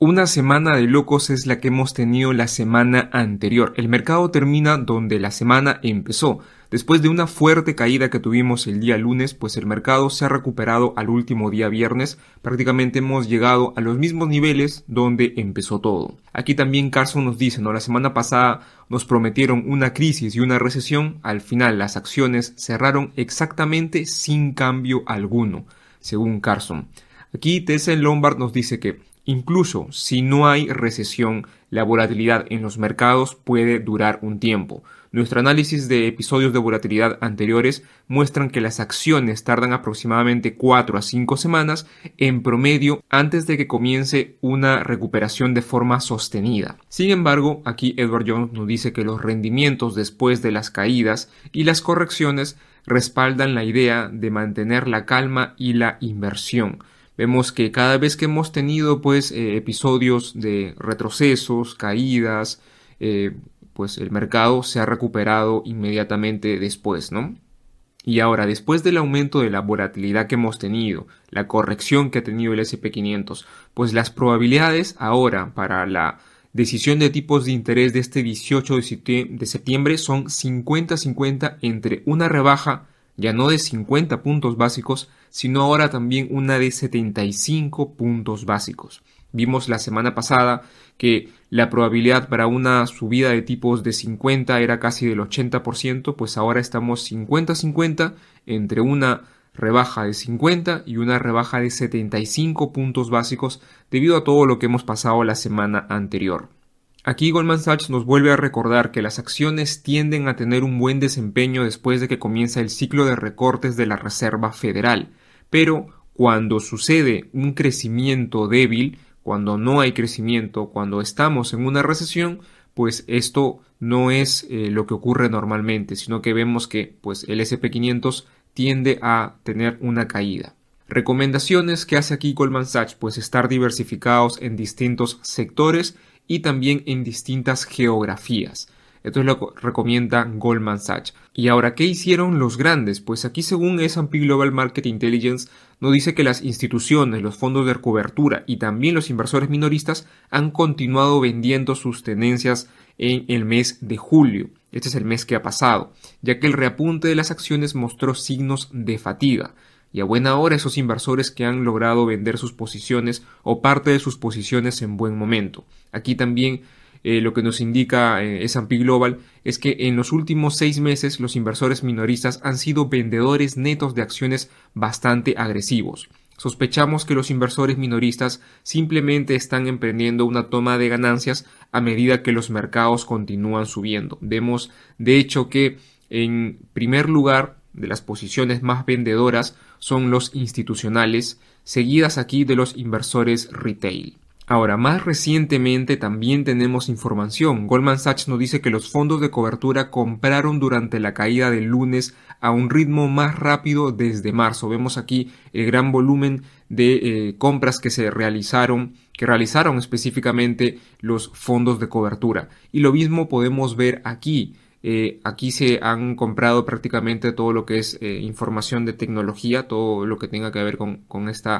Una semana de locos es la que hemos tenido la semana anterior. El mercado termina donde la semana empezó. Después de una fuerte caída que tuvimos el día lunes, pues el mercado se ha recuperado al último día viernes. Prácticamente hemos llegado a los mismos niveles donde empezó todo. Aquí también Carson nos dice, ¿no? La semana pasada nos prometieron una crisis y una recesión. Al final las acciones cerraron exactamente sin cambio alguno, según Carson. Aquí Tessa Lombard nos dice que Incluso si no hay recesión, la volatilidad en los mercados puede durar un tiempo. Nuestro análisis de episodios de volatilidad anteriores muestran que las acciones tardan aproximadamente 4 a 5 semanas en promedio antes de que comience una recuperación de forma sostenida. Sin embargo, aquí Edward Jones nos dice que los rendimientos después de las caídas y las correcciones respaldan la idea de mantener la calma y la inversión vemos que cada vez que hemos tenido pues eh, episodios de retrocesos, caídas, eh, pues el mercado se ha recuperado inmediatamente después, ¿no? Y ahora, después del aumento de la volatilidad que hemos tenido, la corrección que ha tenido el SP500, pues las probabilidades ahora para la decisión de tipos de interés de este 18 de septiembre son 50-50 entre una rebaja ya no de 50 puntos básicos, sino ahora también una de 75 puntos básicos. Vimos la semana pasada que la probabilidad para una subida de tipos de 50 era casi del 80%, pues ahora estamos 50-50 entre una rebaja de 50 y una rebaja de 75 puntos básicos debido a todo lo que hemos pasado la semana anterior. Aquí Goldman Sachs nos vuelve a recordar que las acciones tienden a tener un buen desempeño después de que comienza el ciclo de recortes de la Reserva Federal, pero cuando sucede un crecimiento débil, cuando no hay crecimiento, cuando estamos en una recesión, pues esto no es eh, lo que ocurre normalmente, sino que vemos que pues el SP500 tiende a tener una caída. Recomendaciones que hace aquí Goldman Sachs, pues estar diversificados en distintos sectores y también en distintas geografías. Esto es lo que recomienda Goldman Sachs. Y ahora, ¿qué hicieron los grandes? Pues aquí según S&P Global Market Intelligence nos dice que las instituciones, los fondos de cobertura y también los inversores minoristas han continuado vendiendo sus tenencias en el mes de julio. Este es el mes que ha pasado, ya que el reapunte de las acciones mostró signos de fatiga y a buena hora esos inversores que han logrado vender sus posiciones o parte de sus posiciones en buen momento. Aquí también eh, lo que nos indica eh, S&P Global es que en los últimos seis meses los inversores minoristas han sido vendedores netos de acciones bastante agresivos. Sospechamos que los inversores minoristas simplemente están emprendiendo una toma de ganancias a medida que los mercados continúan subiendo. Vemos de hecho que en primer lugar de las posiciones más vendedoras son los institucionales, seguidas aquí de los inversores retail. Ahora, más recientemente también tenemos información. Goldman Sachs nos dice que los fondos de cobertura compraron durante la caída del lunes a un ritmo más rápido desde marzo. Vemos aquí el gran volumen de eh, compras que se realizaron, que realizaron específicamente los fondos de cobertura. Y lo mismo podemos ver aquí. Eh, aquí se han comprado prácticamente todo lo que es eh, información de tecnología, todo lo que tenga que ver con, con este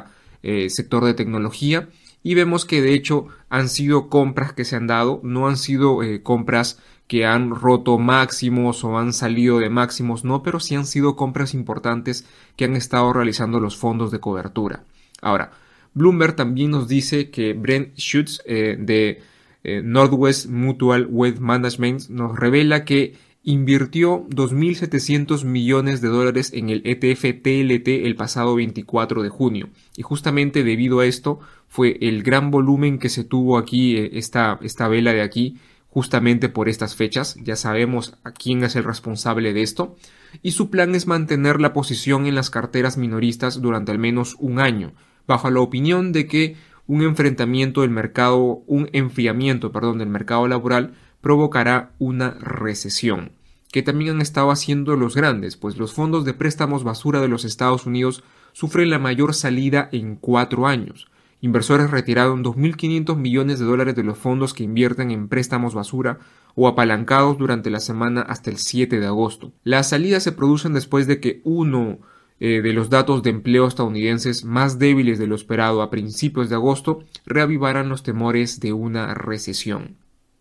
sector de tecnología. Y vemos que de hecho han sido compras que se han dado, no han sido compras que han roto máximos o han salido de máximos, no, pero sí han sido compras importantes que han estado realizando los fondos de cobertura. Ahora, Bloomberg también nos dice que Brent Schutz de eh, Northwest Mutual Wealth Management nos revela que invirtió 2.700 millones de dólares en el ETF TLT el pasado 24 de junio. Y justamente debido a esto fue el gran volumen que se tuvo aquí, eh, esta, esta vela de aquí, justamente por estas fechas. Ya sabemos a quién es el responsable de esto. Y su plan es mantener la posición en las carteras minoristas durante al menos un año, bajo la opinión de que un enfrentamiento del mercado, un enfriamiento, perdón, del mercado laboral provocará una recesión, que también han estado haciendo los grandes, pues los fondos de préstamos basura de los Estados Unidos sufren la mayor salida en cuatro años. Inversores retiraron 2.500 millones de dólares de los fondos que invierten en préstamos basura o apalancados durante la semana hasta el 7 de agosto. Las salidas se producen después de que uno eh, de los datos de empleo estadounidenses más débiles de lo esperado a principios de agosto reavivarán los temores de una recesión.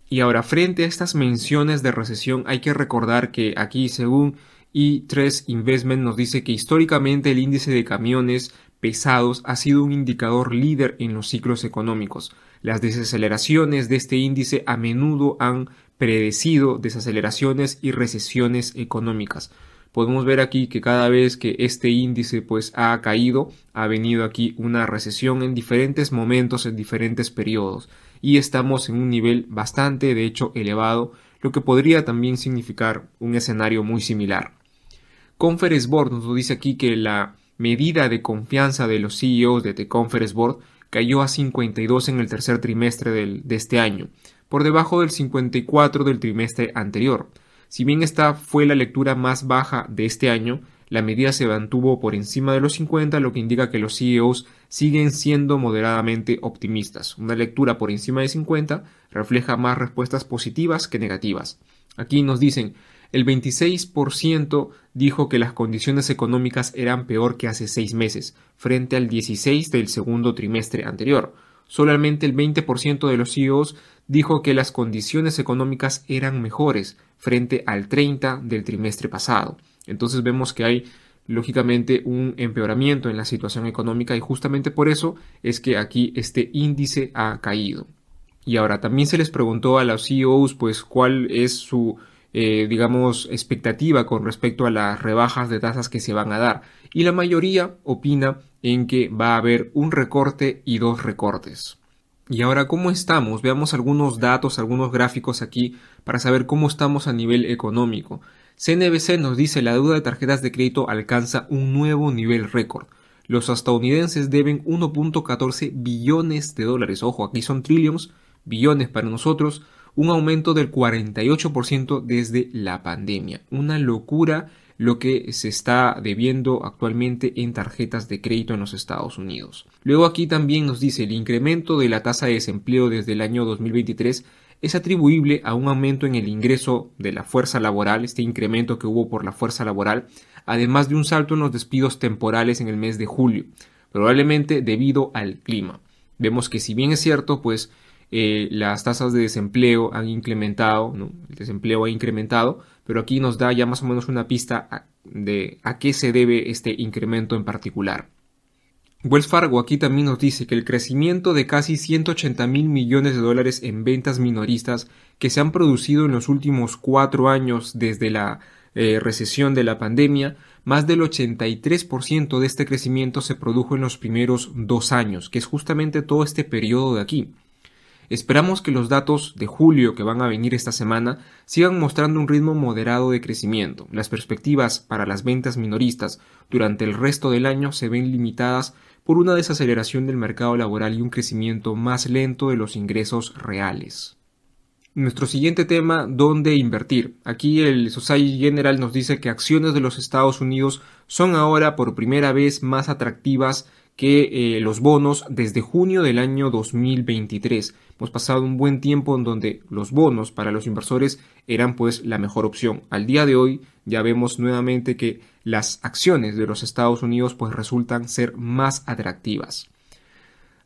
Y ahora, frente a estas menciones de recesión, hay que recordar que aquí, según E3 Investment, nos dice que históricamente el índice de camiones pesados ha sido un indicador líder en los ciclos económicos. Las desaceleraciones de este índice a menudo han predecido desaceleraciones y recesiones económicas podemos ver aquí que cada vez que este índice pues ha caído ha venido aquí una recesión en diferentes momentos en diferentes periodos. Y estamos en un nivel bastante de hecho elevado lo que podría también significar un escenario muy similar. Conference Board nos dice aquí que la medida de confianza de los CEOs de The Conference Board cayó a 52 en el tercer trimestre de este año por debajo del 54 del trimestre anterior si bien esta fue la lectura más baja de este año, la medida se mantuvo por encima de los 50, lo que indica que los CEOs siguen siendo moderadamente optimistas. Una lectura por encima de 50 refleja más respuestas positivas que negativas. Aquí nos dicen, el 26% dijo que las condiciones económicas eran peor que hace seis meses, frente al 16% del segundo trimestre anterior. Solamente el 20% de los CEOs dijo que las condiciones económicas eran mejores frente al 30 del trimestre pasado. Entonces vemos que hay lógicamente un empeoramiento en la situación económica y justamente por eso es que aquí este índice ha caído. Y ahora también se les preguntó a los CEOs pues cuál es su eh, digamos expectativa con respecto a las rebajas de tasas que se van a dar y la mayoría opina en que va a haber un recorte y dos recortes. Y ahora, ¿cómo estamos? Veamos algunos datos, algunos gráficos aquí para saber cómo estamos a nivel económico. CNBC nos dice la deuda de tarjetas de crédito alcanza un nuevo nivel récord. Los estadounidenses deben 1.14 billones de dólares. Ojo, aquí son trillions, billones para nosotros, un aumento del 48% desde la pandemia. Una locura lo que se está debiendo actualmente en tarjetas de crédito en los Estados Unidos. Luego aquí también nos dice el incremento de la tasa de desempleo desde el año 2023 es atribuible a un aumento en el ingreso de la fuerza laboral, este incremento que hubo por la fuerza laboral, además de un salto en los despidos temporales en el mes de julio, probablemente debido al clima. Vemos que si bien es cierto, pues eh, las tasas de desempleo han incrementado, el desempleo ha incrementado, pero aquí nos da ya más o menos una pista de a qué se debe este incremento en particular. Wells Fargo aquí también nos dice que el crecimiento de casi 180 mil millones de dólares en ventas minoristas que se han producido en los últimos cuatro años desde la eh, recesión de la pandemia, más del 83% de este crecimiento se produjo en los primeros dos años, que es justamente todo este periodo de aquí. Esperamos que los datos de julio que van a venir esta semana sigan mostrando un ritmo moderado de crecimiento. Las perspectivas para las ventas minoristas durante el resto del año se ven limitadas por una desaceleración del mercado laboral y un crecimiento más lento de los ingresos reales. Nuestro siguiente tema, ¿dónde invertir? Aquí el Society General nos dice que acciones de los Estados Unidos son ahora por primera vez más atractivas que eh, los bonos desde junio del año 2023. Hemos pasado un buen tiempo en donde los bonos para los inversores eran pues la mejor opción. Al día de hoy ya vemos nuevamente que las acciones de los Estados Unidos pues resultan ser más atractivas.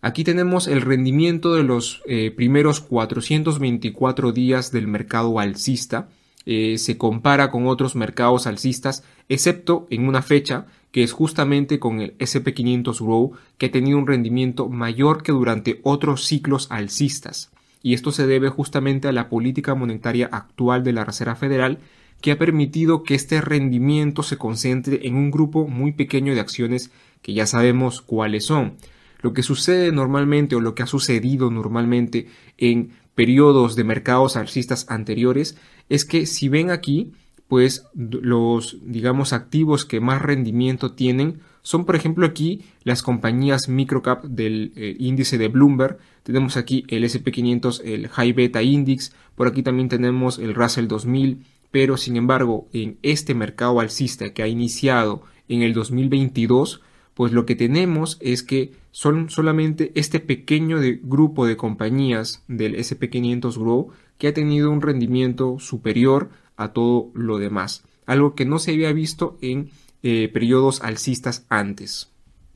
Aquí tenemos el rendimiento de los eh, primeros 424 días del mercado alcista. Eh, se compara con otros mercados alcistas, excepto en una fecha que es justamente con el SP500 Grow, que ha tenido un rendimiento mayor que durante otros ciclos alcistas. Y esto se debe justamente a la política monetaria actual de la Reserva Federal, que ha permitido que este rendimiento se concentre en un grupo muy pequeño de acciones que ya sabemos cuáles son. Lo que sucede normalmente o lo que ha sucedido normalmente en periodos de mercados alcistas anteriores es que si ven aquí pues los, digamos, activos que más rendimiento tienen son, por ejemplo, aquí las compañías microcap del eh, índice de Bloomberg. Tenemos aquí el SP500, el High Beta Index. Por aquí también tenemos el Russell 2000. Pero, sin embargo, en este mercado alcista que ha iniciado en el 2022, pues lo que tenemos es que son solamente este pequeño grupo de compañías del SP500 Grow que ha tenido un rendimiento superior a todo lo demás. Algo que no se había visto en eh, periodos alcistas antes.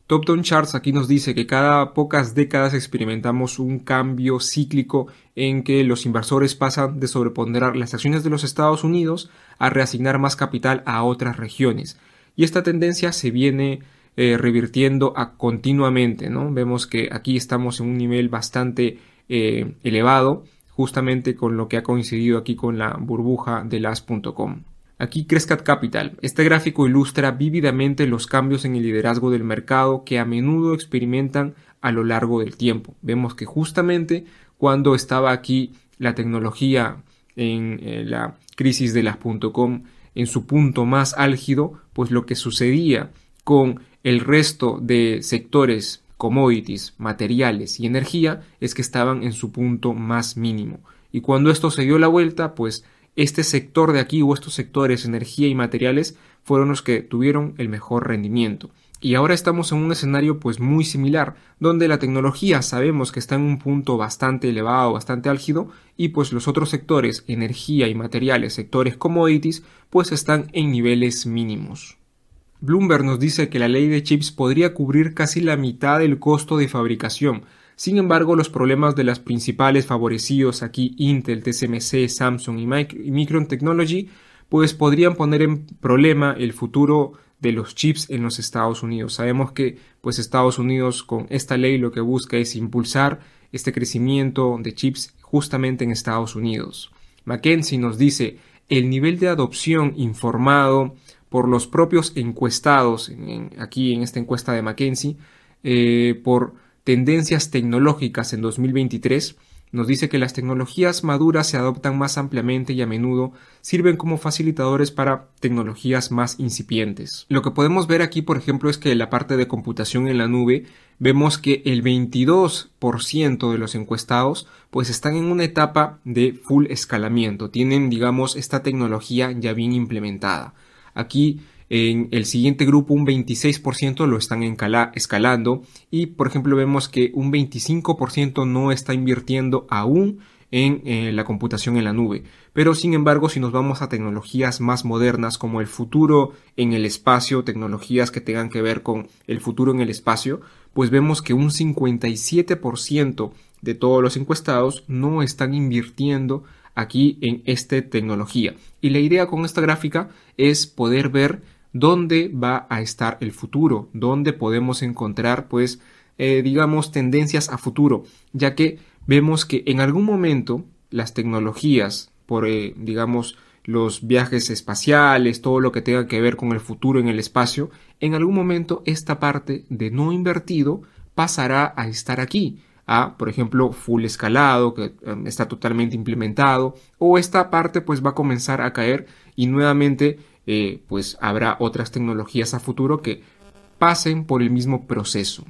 Top Down Charts aquí nos dice que cada pocas décadas experimentamos un cambio cíclico en que los inversores pasan de sobreponderar las acciones de los Estados Unidos a reasignar más capital a otras regiones. Y esta tendencia se viene eh, revirtiendo a continuamente, ¿no? Vemos que aquí estamos en un nivel bastante eh, elevado, justamente con lo que ha coincidido aquí con la burbuja de las.com. Aquí Crescat Capital. Este gráfico ilustra vívidamente los cambios en el liderazgo del mercado que a menudo experimentan a lo largo del tiempo. Vemos que justamente cuando estaba aquí la tecnología en eh, la crisis de las .com en su punto más álgido, pues lo que sucedía con el resto de sectores commodities, materiales y energía es que estaban en su punto más mínimo. Y cuando esto se dio la vuelta, pues este sector de aquí o estos sectores energía y materiales fueron los que tuvieron el mejor rendimiento. Y ahora estamos en un escenario pues muy similar, donde la tecnología sabemos que está en un punto bastante elevado, bastante álgido, y pues los otros sectores, energía y materiales, sectores commodities, pues están en niveles mínimos. Bloomberg nos dice que la ley de chips podría cubrir casi la mitad del costo de fabricación, sin embargo, los problemas de las principales favorecidos aquí Intel, TSMC, Samsung y, Micron Technology pues podrían poner en problema el futuro de los chips en los Estados Unidos. Sabemos que pues Estados Unidos con esta ley lo que busca es impulsar este crecimiento de chips justamente en Estados Unidos. McKenzie nos dice el nivel de adopción informado por los propios encuestados aquí en esta encuesta de McKenzie eh, por Tendencias tecnológicas en 2023 nos dice que las tecnologías maduras se adoptan más ampliamente y a menudo sirven como facilitadores para tecnologías más incipientes. Lo que podemos ver aquí, por ejemplo, es que en la parte de computación en la nube vemos que el 22% de los encuestados pues están en una etapa de full escalamiento, tienen digamos esta tecnología ya bien implementada. Aquí en el siguiente grupo un 26% lo están escalando y por ejemplo vemos que un 25% no está invirtiendo aún en eh, la computación en la nube. Pero sin embargo, si nos vamos a tecnologías más modernas como el futuro en el espacio, tecnologías que tengan que ver con el futuro en el espacio, pues vemos que un 57% de todos los encuestados no están invirtiendo aquí en esta tecnología. Y la idea con esta gráfica es poder ver dónde va a estar el futuro, dónde podemos encontrar, pues, eh, digamos, tendencias a futuro, ya que vemos que en algún momento las tecnologías, por, eh, digamos, los viajes espaciales, todo lo que tenga que ver con el futuro en el espacio, en algún momento esta parte de no invertido pasará a estar aquí, a, por ejemplo, full escalado, que em, está totalmente implementado, o esta parte pues va a comenzar a caer y nuevamente eh, pues habrá otras tecnologías a futuro que pasen por el mismo proceso.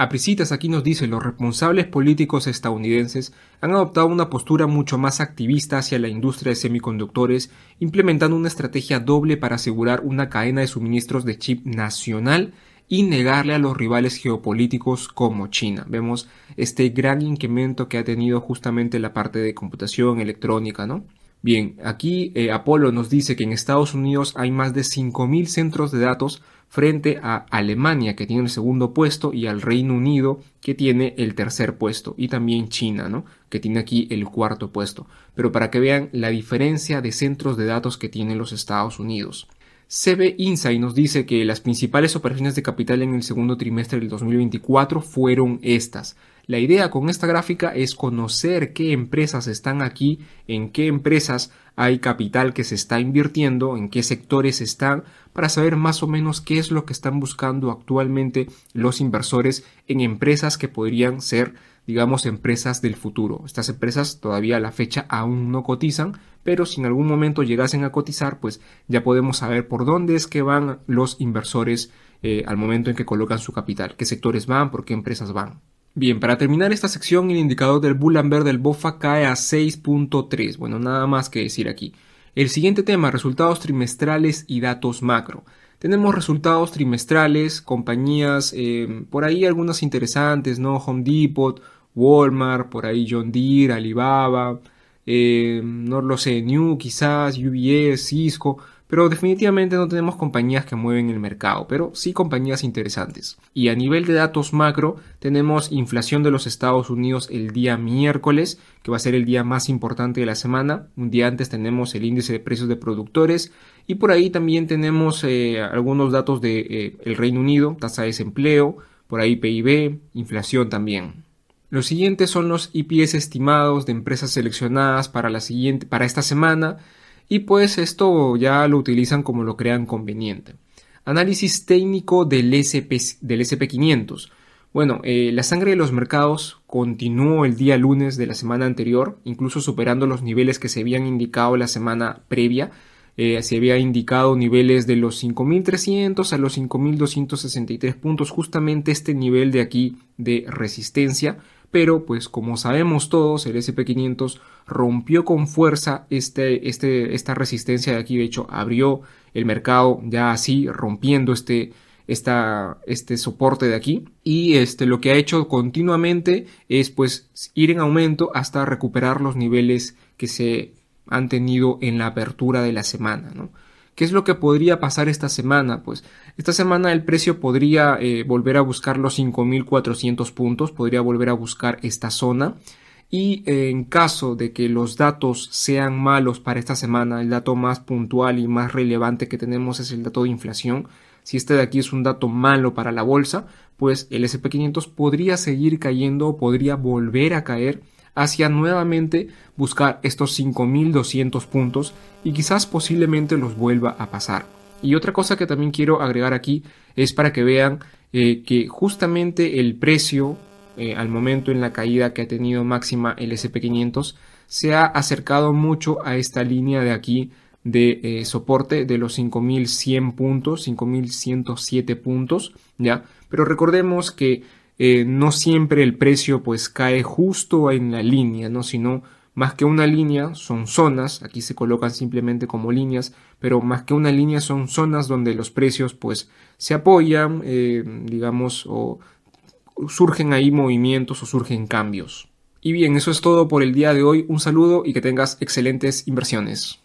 Aprisitas aquí nos dice los responsables políticos estadounidenses han adoptado una postura mucho más activista hacia la industria de semiconductores, implementando una estrategia doble para asegurar una cadena de suministros de chip nacional y negarle a los rivales geopolíticos como China. Vemos este gran incremento que ha tenido justamente la parte de computación electrónica, ¿no? Bien, aquí eh, Apolo nos dice que en Estados Unidos hay más de 5.000 centros de datos frente a Alemania que tiene el segundo puesto y al Reino Unido que tiene el tercer puesto y también China, ¿no? que tiene aquí el cuarto puesto. Pero para que vean la diferencia de centros de datos que tienen los Estados Unidos. CB Insight nos dice que las principales operaciones de capital en el segundo trimestre del 2024 fueron estas. La idea con esta gráfica es conocer qué empresas están aquí, en qué empresas hay capital que se está invirtiendo, en qué sectores están, para saber más o menos qué es lo que están buscando actualmente los inversores en empresas que podrían ser, digamos, empresas del futuro. Estas empresas todavía a la fecha aún no cotizan, pero si en algún momento llegasen a cotizar, pues ya podemos saber por dónde es que van los inversores eh, al momento en que colocan su capital, qué sectores van, por qué empresas van. Bien, para terminar esta sección, el indicador del Bull del BOFA cae a 6.3. Bueno, nada más que decir aquí. El siguiente tema, resultados trimestrales y datos macro. Tenemos resultados trimestrales, compañías, eh, por ahí algunas interesantes, ¿no? Home Depot, Walmart, por ahí John Deere, Alibaba, eh, no lo sé, New quizás, UBS, Cisco, pero definitivamente no tenemos compañías que mueven el mercado, pero sí compañías interesantes. Y a nivel de datos macro, tenemos inflación de los Estados Unidos el día miércoles, que va a ser el día más importante de la semana. Un día antes tenemos el índice de precios de productores y por ahí también tenemos eh, algunos datos de eh, el Reino Unido, tasa de desempleo, por ahí PIB, inflación también. Los siguientes son los IPS estimados de empresas seleccionadas para la siguiente, para esta semana y pues esto ya lo utilizan como lo crean conveniente. Análisis técnico del, SP, del SP500. Bueno, eh, la sangre de los mercados continuó el día lunes de la semana anterior, incluso superando los niveles que se habían indicado la semana previa. Eh, se había indicado niveles de los 5.300 a los 5.263 puntos, justamente este nivel de aquí de resistencia pero pues como sabemos todos, el SP500 rompió con fuerza este, este, esta resistencia de aquí, de hecho abrió el mercado ya así, rompiendo este, esta, este soporte de aquí y este, lo que ha hecho continuamente es pues ir en aumento hasta recuperar los niveles que se han tenido en la apertura de la semana, ¿no? ¿Qué es lo que podría pasar esta semana? Pues esta semana el precio podría eh, volver a buscar los 5.400 puntos, podría volver a buscar esta zona. Y eh, en caso de que los datos sean malos para esta semana, el dato más puntual y más relevante que tenemos es el dato de inflación. Si este de aquí es un dato malo para la bolsa, pues el SP500 podría seguir cayendo podría volver a caer hacia nuevamente buscar estos 5200 puntos y quizás posiblemente los vuelva a pasar. Y otra cosa que también quiero agregar aquí es para que vean eh, que justamente el precio eh, al momento en la caída que ha tenido máxima el SP500 se ha acercado mucho a esta línea de aquí de eh, soporte de los 5100 puntos, 5107 puntos, ¿ya? Pero recordemos que eh, no siempre el precio pues cae justo en la línea, ¿no? Sino más que una línea son zonas, aquí se colocan simplemente como líneas, pero más que una línea son zonas donde los precios pues se apoyan, eh, digamos, o surgen ahí movimientos o surgen cambios. Y bien, eso es todo por el día de hoy. Un saludo y que tengas excelentes inversiones.